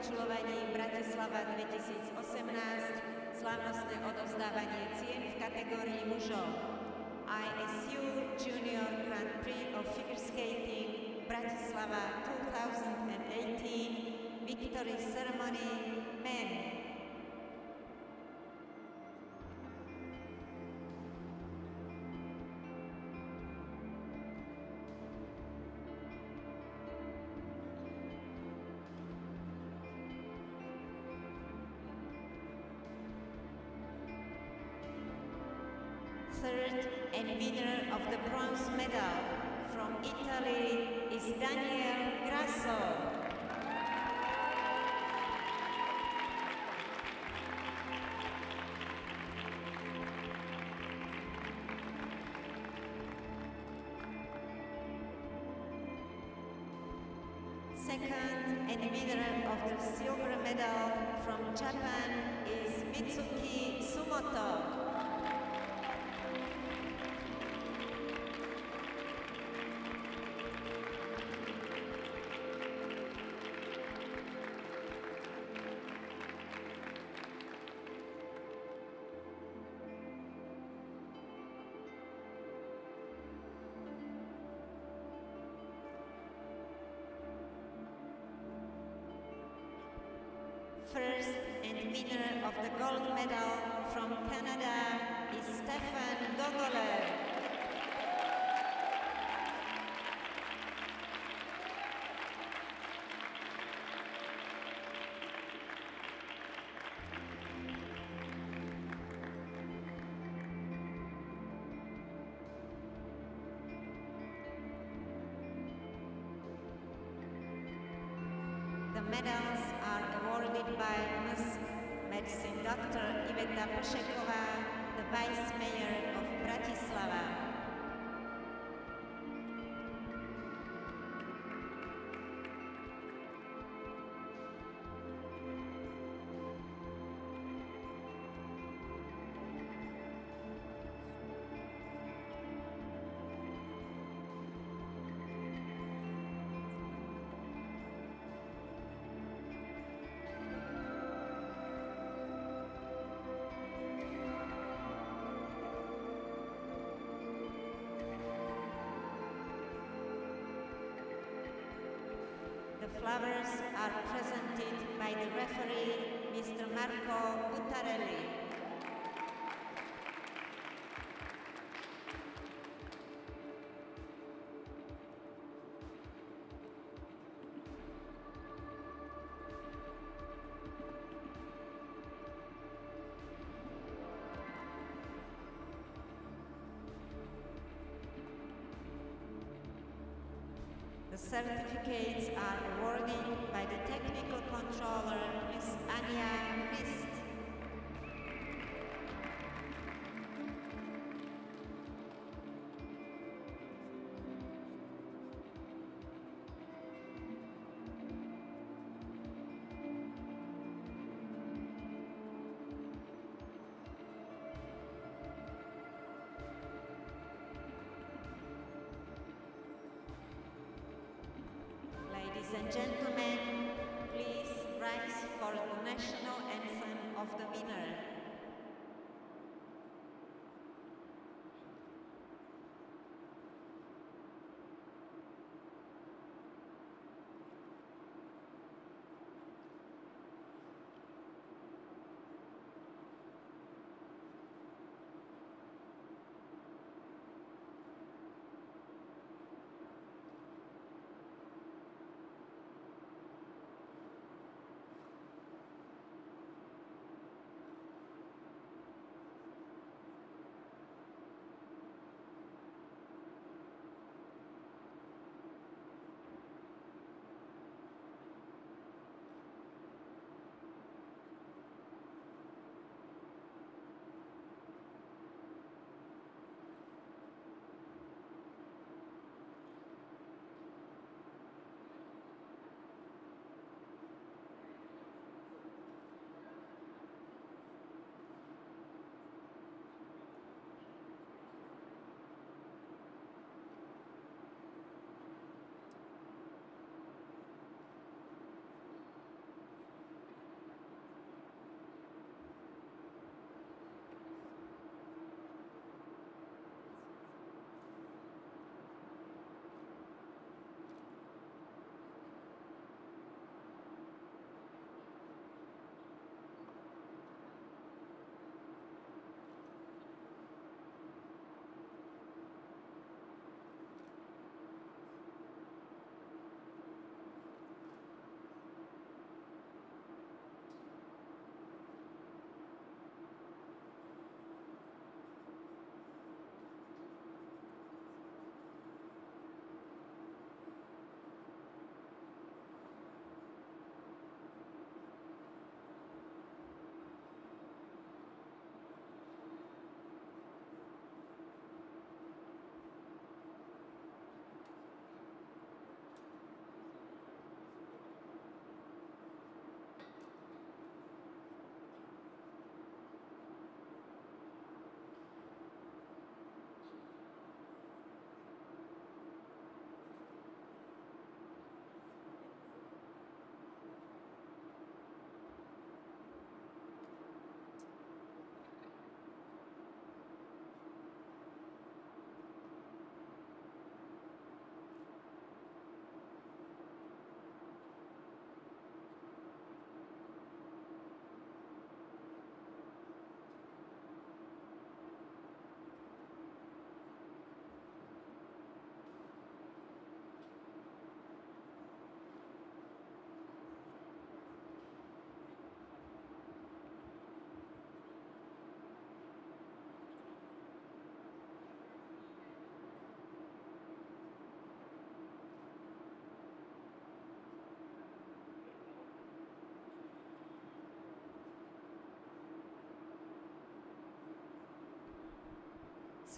pokračovaní Bratislava 2018 slavnostné odovzdávanie cien v kategórii mužov. ISU Junior Grand Prix of Figure Skating Bratislava 2018 Victory Ceremony Men. Third and winner of the bronze medal from Italy is Daniel Grassl. Second and winner of the silver medal from Japan is Mitsuki Sumoto. First and winner of the gold medal from Canada is Stefan Gogolev. The medals are awarded by Ms. Medicine Dr. Iveta Pšeková, the Vice Mayor of Bratislava. Flowers are presented by the referee, Mr. Marco Buttarelli. Certificates are awarded by the technical controller, Ms. Anya Christ. And gentlemen, please rise for the national anthem of the winner.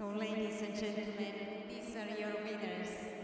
So ladies and gentlemen, these are your winners.